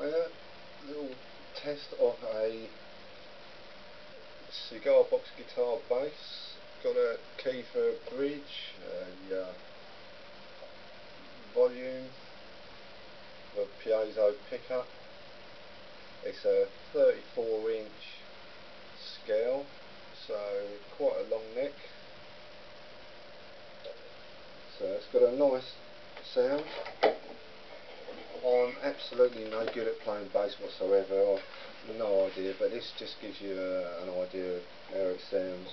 Little test of a cigar box guitar bass. Got a key for a bridge, a uh, volume, a piezo pickup. It's a 34 inch scale, so quite a long neck. So it's got a nice sound. I'm absolutely no good at playing bass whatsoever. I've no idea, but this just gives you uh, an idea of how it sounds.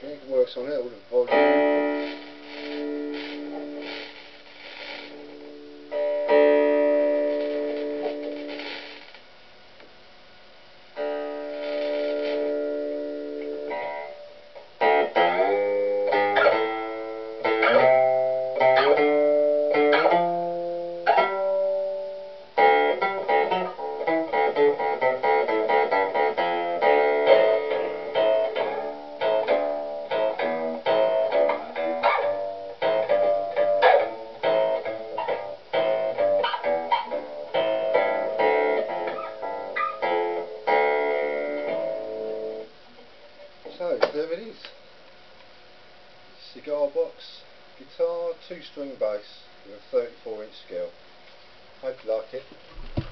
Think works on it with the volume. So there it is. Cigar box, guitar, two string bass with a 34 inch scale. Hope you like it.